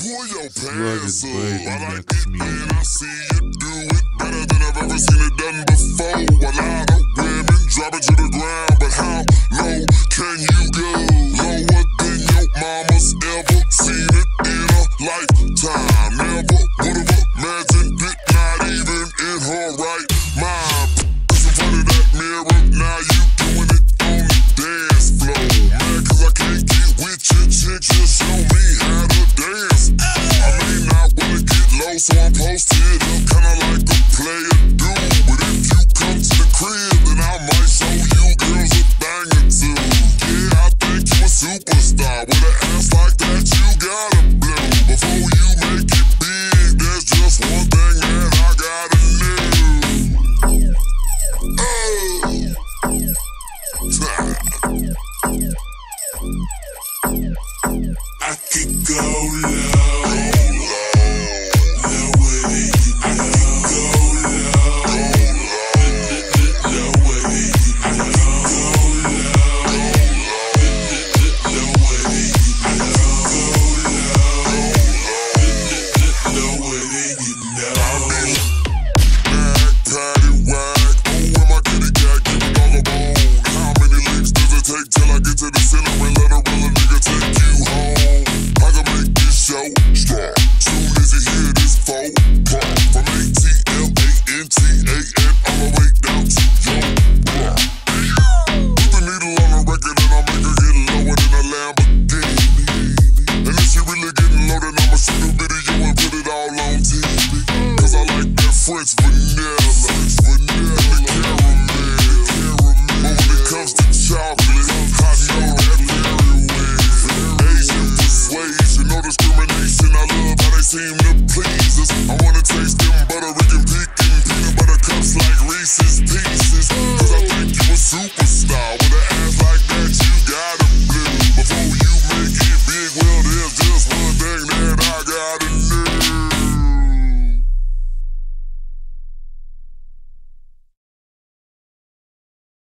pull your pants up. I like it and I see you do it better than I've ever seen it done before. Lot of women drop it to the ground, but how so I'm posted kinda like a player do. But if you come to the crib, then I might show you girls a thing or two. Yeah, I think you a superstar. With an ass like that, you gotta blow. Before you make it big, there's just one thing that I gotta know. Oh. I could go low. get to the center and let a real nigga take you home. I can make this show strong. Soon as you hear this phone call from A-T-L-A-N-T-A-N all the way down to your block. Put the needle on the record and I'll make her get lower than a Lamborghini. And if she really getting I'ma shoot a video and put it all on I like that French vanilla. seem to please us. I wanna taste them buttery and pecan peanut butter cups like Reese's Pieces. Cause I think you a superstar with an ass like that, you gotta blue. Before you make it big, well, there's just one.